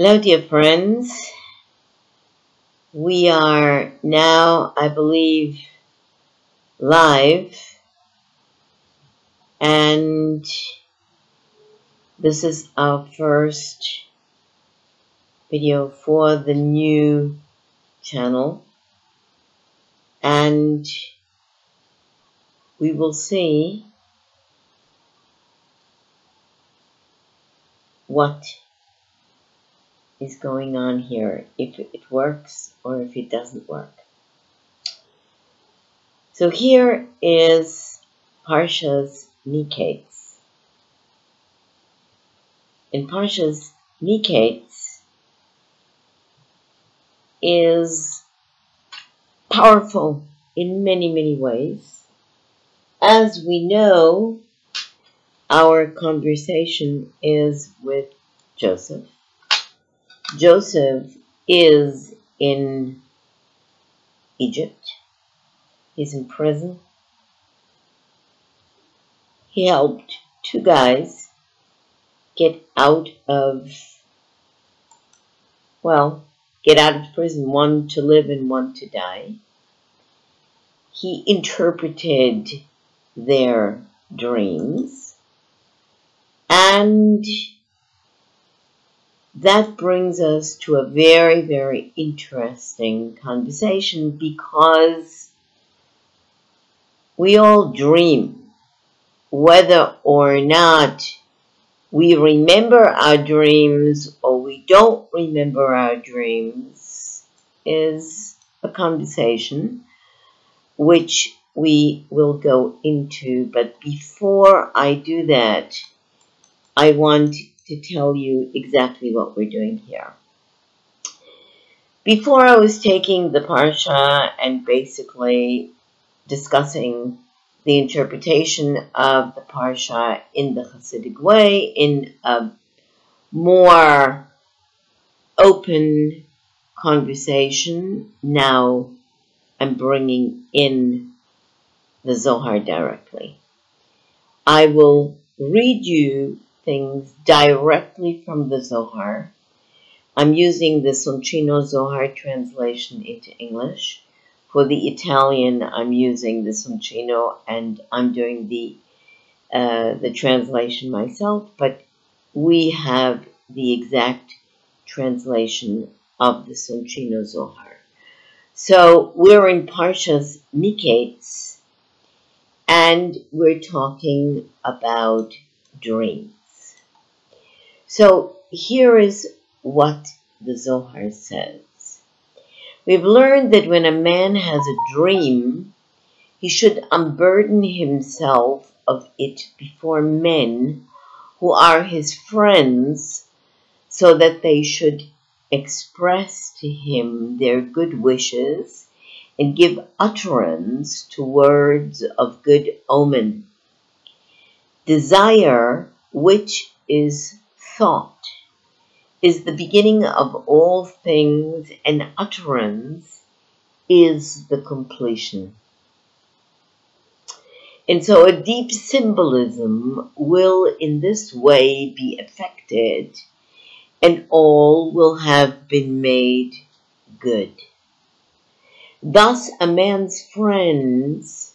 Hello, dear friends. We are now, I believe, live, and this is our first video for the new channel, and we will see what is going on here, if it works or if it doesn't work. So here is Parsha's Miketz. In Parsha's Miketz is powerful in many, many ways. As we know, our conversation is with Joseph. Joseph is in Egypt. He's in prison. He helped two guys get out of, well, get out of prison, one to live and one to die. He interpreted their dreams and that brings us to a very, very interesting conversation because we all dream, whether or not we remember our dreams or we don't remember our dreams is a conversation which we will go into. But before I do that, I want to tell you exactly what we're doing here. Before I was taking the Parsha and basically discussing the interpretation of the Parsha in the Hasidic way, in a more open conversation, now I'm bringing in the Zohar directly. I will read you things directly from the Zohar. I'm using the Soncino Zohar translation into English. For the Italian, I'm using the Soncino and I'm doing the uh, the translation myself, but we have the exact translation of the Soncino Zohar. So we're in Parshas Miketz, and we're talking about dreams. So here is what the Zohar says. We've learned that when a man has a dream, he should unburden himself of it before men who are his friends so that they should express to him their good wishes and give utterance to words of good omen. Desire, which is thought is the beginning of all things, and utterance is the completion. And so a deep symbolism will in this way be affected, and all will have been made good. Thus, a man's friends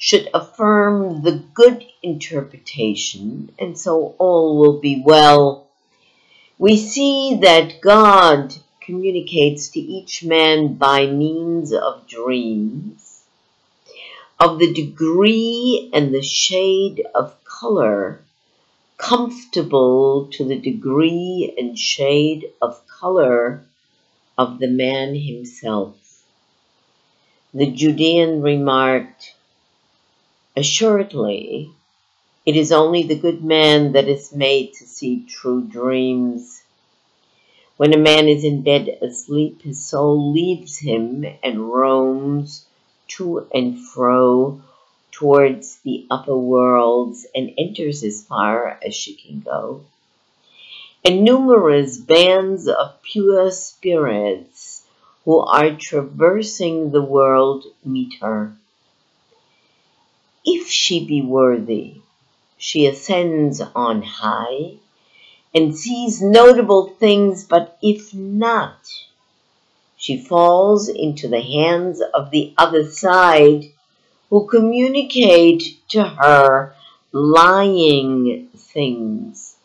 should affirm the good interpretation, and so all will be well. We see that God communicates to each man by means of dreams, of the degree and the shade of color comfortable to the degree and shade of color of the man himself. The Judean remarked, Assuredly, it is only the good man that is made to see true dreams. When a man is in bed asleep, his soul leaves him and roams to and fro towards the upper worlds and enters as far as she can go. And numerous bands of pure spirits who are traversing the world meet her. If she be worthy, she ascends on high, and sees notable things, but if not, she falls into the hands of the other side who communicate to her lying things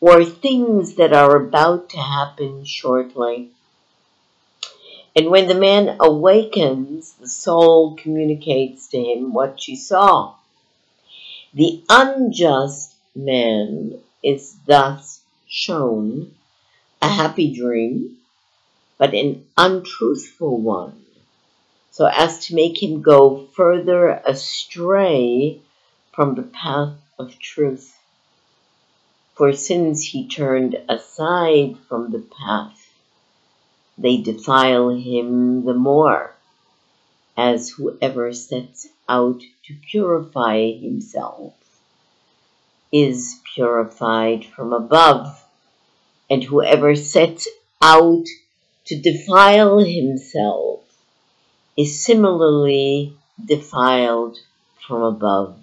or things that are about to happen shortly. And when the man awakens, the soul communicates to him what she saw. The unjust man is thus shown a happy dream, but an untruthful one, so as to make him go further astray from the path of truth. For since he turned aside from the path, they defile him the more, as whoever sets out to purify himself is purified from above, and whoever sets out to defile himself is similarly defiled from above.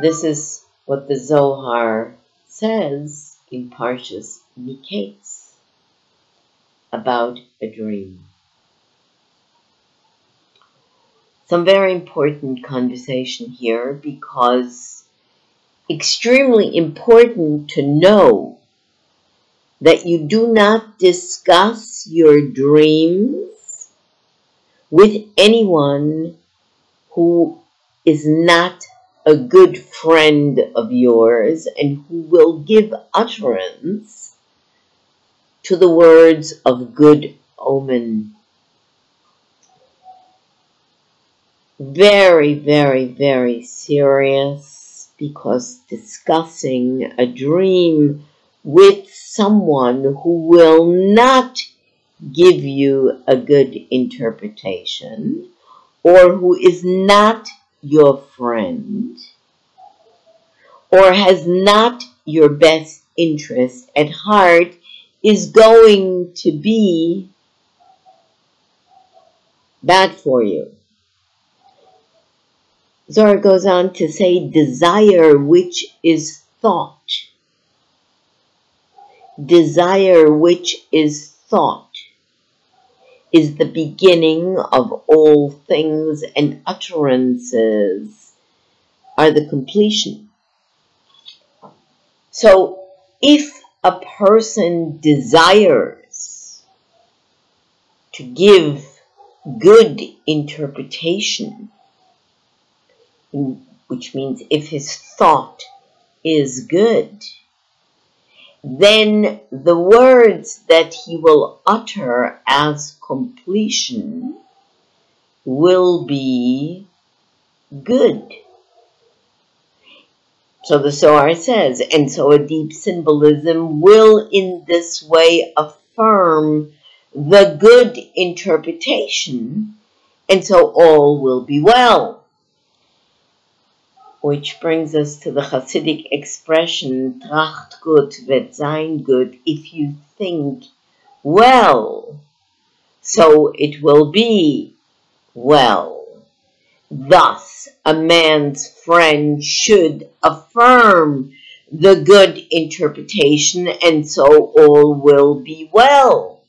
This is what the Zohar says in Parshas Miketz about a dream. Some very important conversation here because extremely important to know that you do not discuss your dreams with anyone who is not a good friend of yours and who will give utterance to the words of good omen. Very, very, very serious because discussing a dream with someone who will not give you a good interpretation or who is not your friend or has not your best interest at heart is going to be bad for you. Zohar goes on to say, desire which is thought. Desire which is thought is the beginning of all things, and utterances are the completion. So, if a person desires to give good interpretation, which means if his thought is good, then the words that he will utter as completion will be good. So the Zohar says, and so a deep symbolism will in this way affirm the good interpretation, and so all will be well which brings us to the Hasidic expression, Tracht gut wird sein gut, if you think well, so it will be well. Thus, a man's friend should affirm the good interpretation, and so all will be well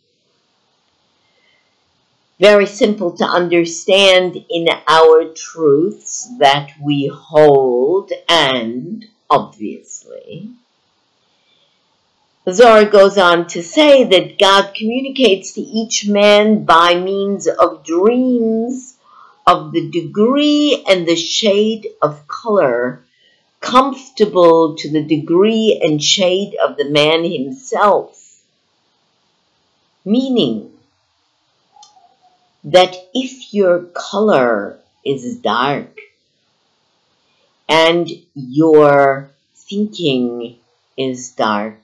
very simple to understand in our truths that we hold, and obviously, Zohar goes on to say that God communicates to each man by means of dreams of the degree and the shade of color comfortable to the degree and shade of the man himself. Meaning, that if your color is dark and your thinking is dark,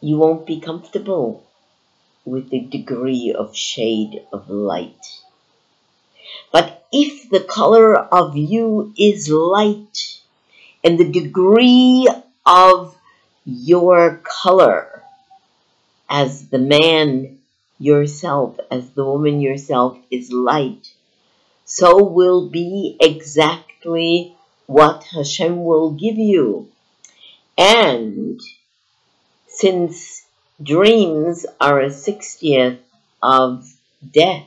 you won't be comfortable with the degree of shade of light. But if the color of you is light and the degree of your color as the man yourself, as the woman yourself is light, so will be exactly what Hashem will give you. And since dreams are a sixtieth of death,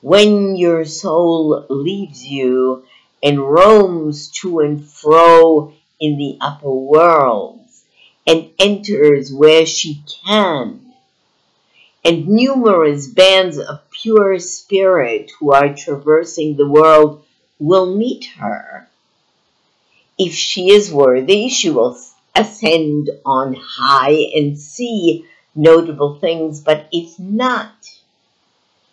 when your soul leaves you and roams to and fro in the upper worlds and enters where she can, and numerous bands of pure spirit who are traversing the world will meet her. If she is worthy, she will ascend on high and see notable things, but if not,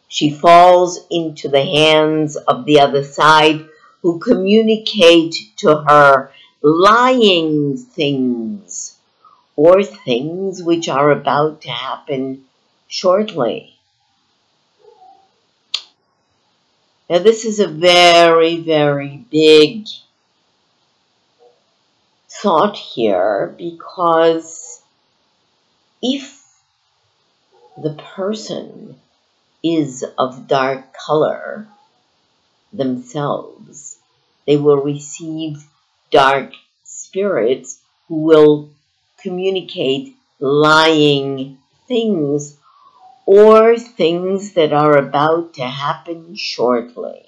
she falls into the hands of the other side who communicate to her lying things or things which are about to happen shortly. Now, this is a very, very big thought here because if the person is of dark color themselves, they will receive dark spirits who will communicate lying things or things that are about to happen shortly.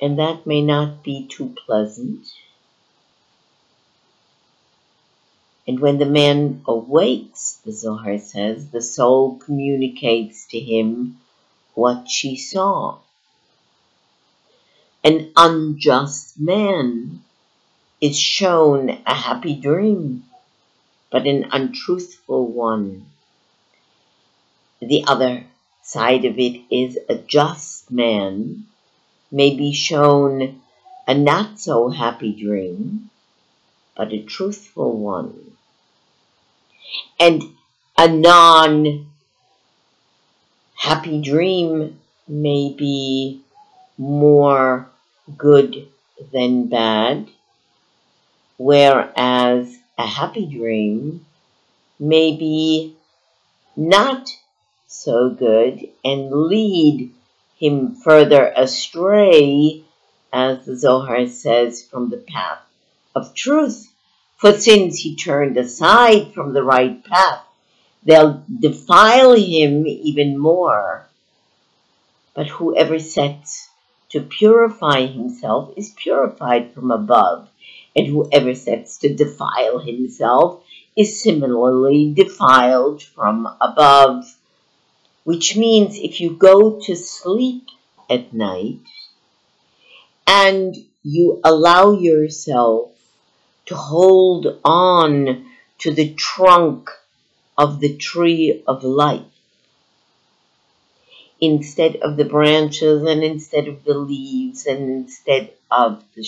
And that may not be too pleasant. And when the man awakes, the Zohar says, the soul communicates to him what she saw. An unjust man is shown a happy dream but an untruthful one. The other side of it is a just man may be shown a not so happy dream, but a truthful one. And a non happy dream may be more good than bad, whereas a happy dream may be not so good and lead him further astray, as the Zohar says, from the path of truth. For since he turned aside from the right path, they'll defile him even more. But whoever sets to purify himself is purified from above and whoever sets to defile himself is similarly defiled from above. Which means if you go to sleep at night and you allow yourself to hold on to the trunk of the tree of life instead of the branches and instead of the leaves and instead of the,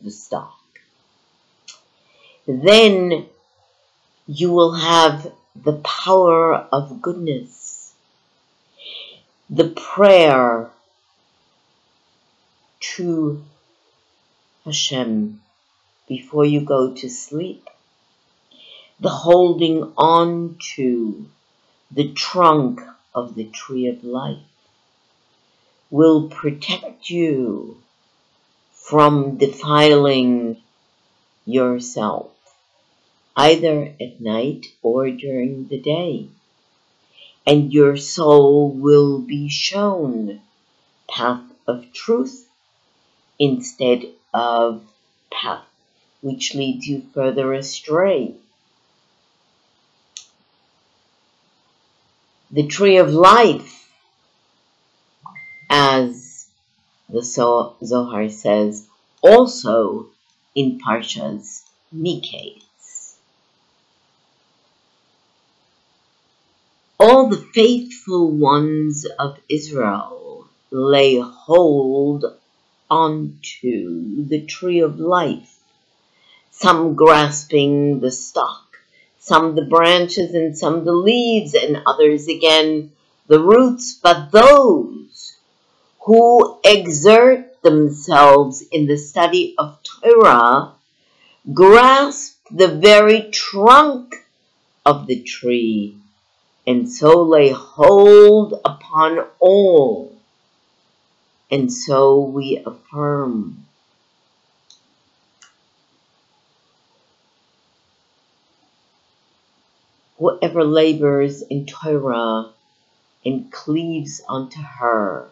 the stalk then you will have the power of goodness. The prayer to Hashem before you go to sleep. The holding on to the trunk of the tree of life will protect you from defiling yourself either at night or during the day. And your soul will be shown path of truth instead of path which leads you further astray. The tree of life, as the Zohar says, also in Parshas Miketz. All the faithful ones of Israel lay hold onto the tree of life, some grasping the stalk, some the branches, and some the leaves, and others again the roots, but those who exert themselves in the study of Torah grasp the very trunk of the tree and so lay hold upon all. And so we affirm. Whoever labors in Torah and cleaves unto her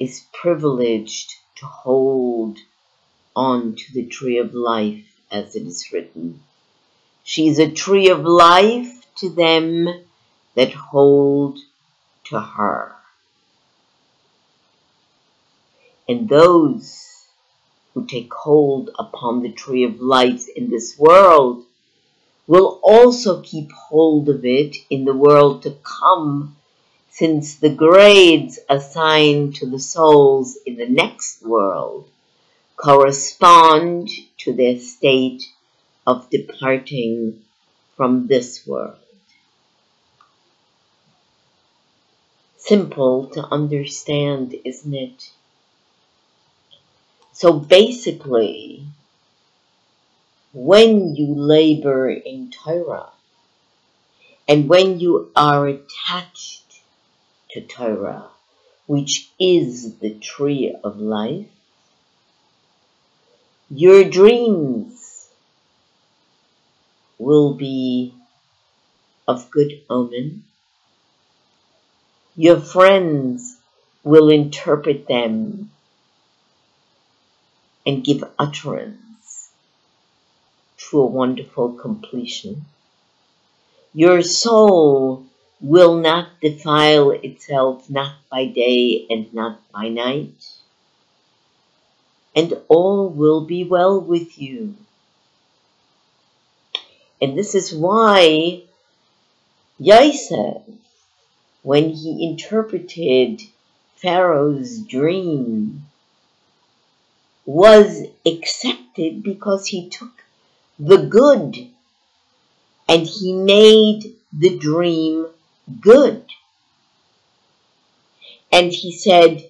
is privileged to hold on to the tree of life, as it is written. She is a tree of life to them that hold to her. And those who take hold upon the tree of life in this world will also keep hold of it in the world to come, since the grades assigned to the souls in the next world correspond to their state of departing from this world. Simple to understand, isn't it? So basically, when you labor in Torah, and when you are attached to Torah, which is the tree of life, your dreams will be of good omen. Your friends will interpret them and give utterance to a wonderful completion. Your soul will not defile itself not by day and not by night and all will be well with you. And this is why Yosef, when he interpreted Pharaoh's dream, was accepted because he took the good and he made the dream good. And he said,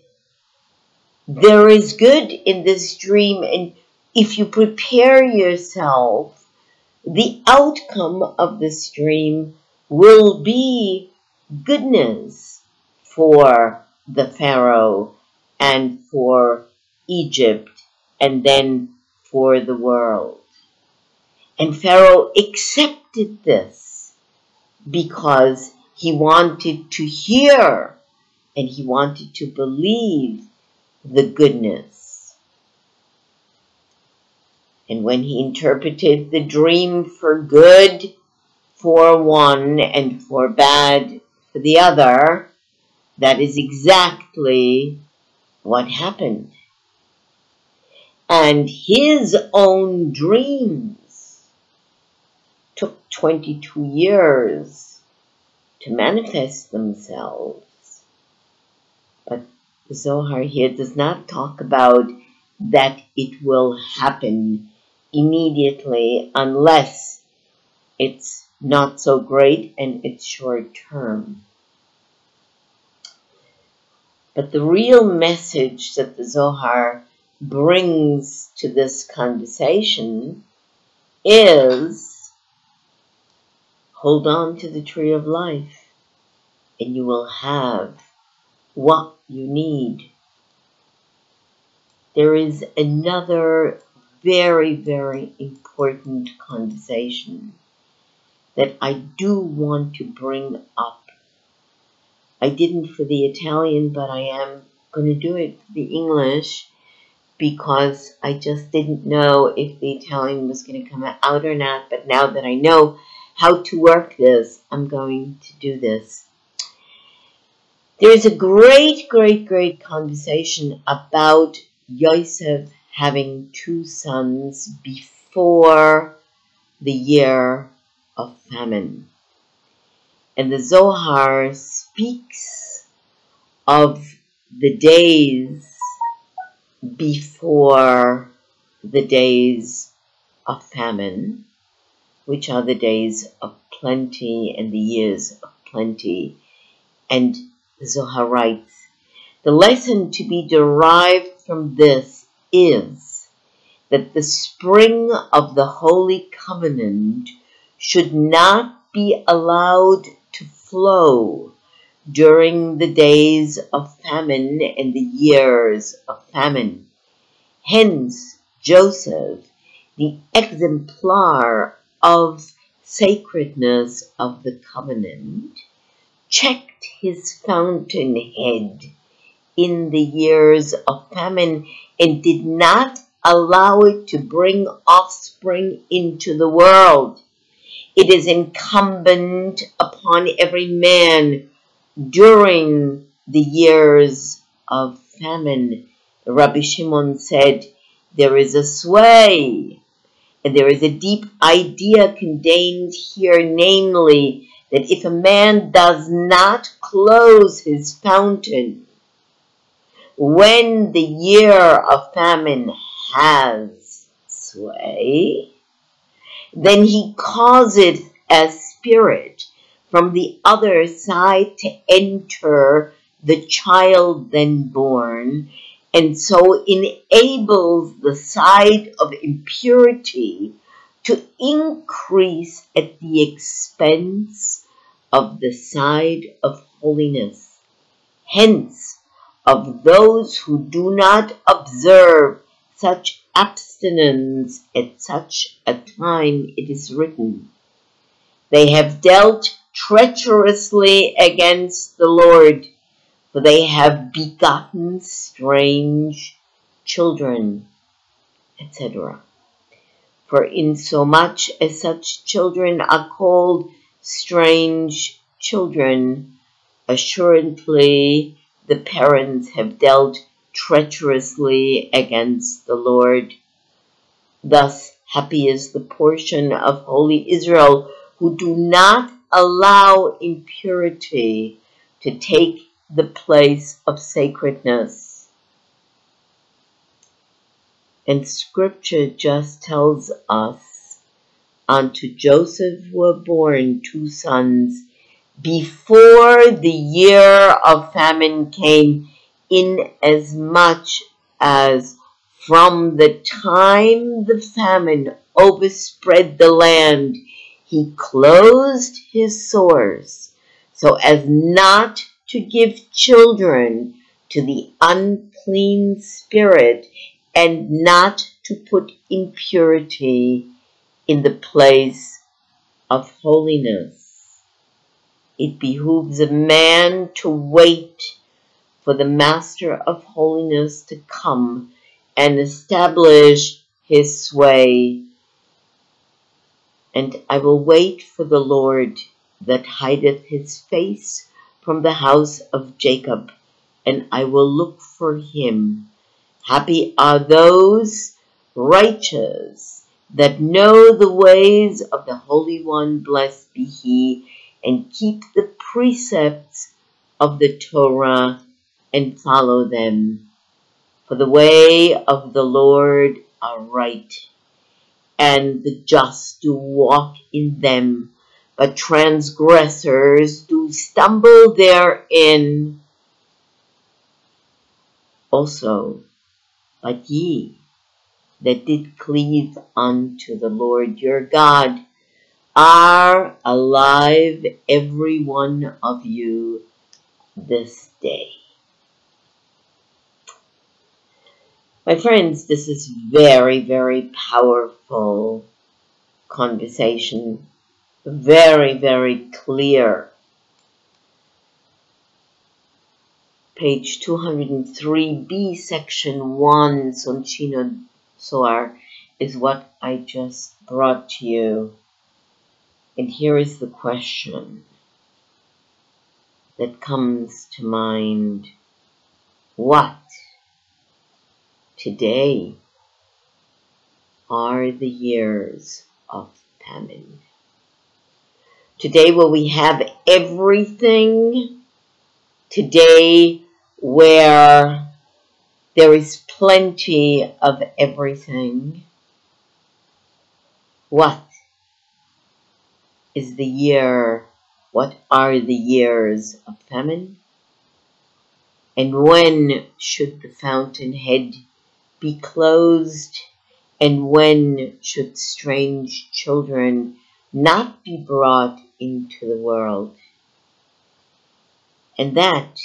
there is good in this dream, and if you prepare yourself, the outcome of this dream will be goodness for the Pharaoh and for Egypt and then for the world. And Pharaoh accepted this because he wanted to hear and he wanted to believe the goodness. And when he interpreted the dream for good for one and for bad for the other, that is exactly what happened. And his own dreams took 22 years to manifest themselves. But the Zohar here does not talk about that it will happen immediately unless it's not so great and it's short term. But the real message that the Zohar brings to this conversation is hold on to the tree of life and you will have what you need. There is another very, very important conversation that I do want to bring up. I didn't for the Italian, but I am going to do it for the English because I just didn't know if the Italian was going to come out or not. But now that I know how to work this, I'm going to do this. There's a great, great, great conversation about Yosef having two sons before the year of famine. And the Zohar speaks of the days before the days of famine, which are the days of plenty and the years of plenty. And the Zohar writes, the lesson to be derived from this is that the spring of the Holy Covenant should not be allowed to flow during the days of famine and the years of famine. Hence, Joseph, the exemplar of sacredness of the covenant, checked his fountainhead in the years of famine and did not allow it to bring offspring into the world. It is incumbent upon every man during the years of famine. Rabbi Shimon said, there is a sway, and there is a deep idea contained here, namely, that if a man does not close his fountain when the year of famine has sway, then he causes a spirit from the other side to enter the child then born, and so enables the side of impurity to increase at the expense of the side of holiness. Hence, of those who do not observe such abstinence at such a time, it is written, They have dealt treacherously against the Lord, for they have begotten strange children, etc. For insomuch as such children are called strange children, assuredly the parents have dealt treacherously against the Lord. Thus, happy is the portion of holy Israel who do not allow impurity to take the place of sacredness. And scripture just tells us, unto Joseph were born two sons before the year of famine came, in as much as from the time the famine overspread the land, he closed his sores so as not to give children to the unclean spirit and not to put impurity in the place of holiness. It behooves a man to wait for the Master of Holiness to come and establish his sway and I will wait for the Lord that hideth his face from the house of Jacob, and I will look for him. Happy are those righteous that know the ways of the Holy One, blessed be he, and keep the precepts of the Torah and follow them. For the way of the Lord are right and the just do walk in them, but transgressors do stumble therein. Also, but ye that did cleave unto the Lord your God are alive, every one of you, this day. My friends, this is very, very powerful conversation. Very, very clear. Page 203b, section 1, Soncino Zohar, is what I just brought to you. And here is the question that comes to mind. What Today are the years of famine. Today where we have everything, today where there is plenty of everything, what is the year, what are the years of famine? And when should the fountainhead be closed, and when should strange children not be brought into the world? And that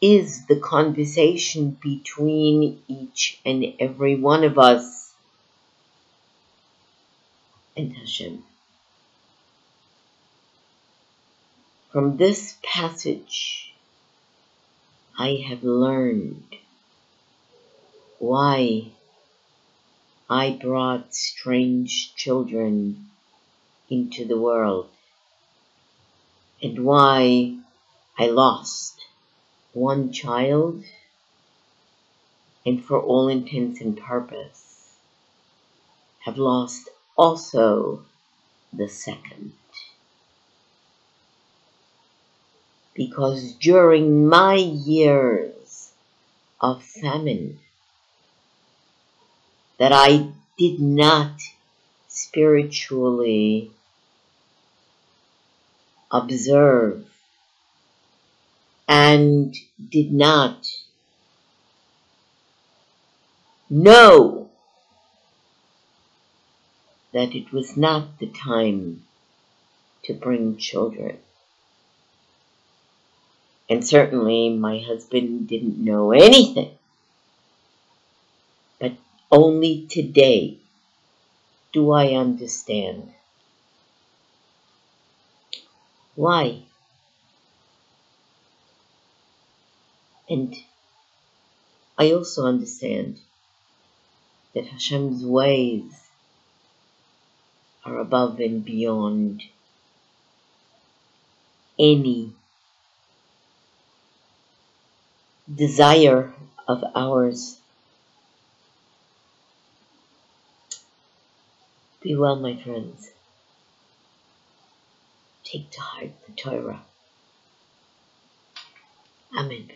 is the conversation between each and every one of us and Hashem. From this passage, I have learned why I brought strange children into the world and why I lost one child and for all intents and purpose have lost also the second. Because during my years of famine that I did not spiritually observe and did not know that it was not the time to bring children. And certainly my husband didn't know anything. Only today do I understand. Why? And I also understand that Hashem's ways are above and beyond any desire of ours. Be well, my friends. Take to heart the Torah. Amen.